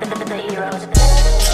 the heroes.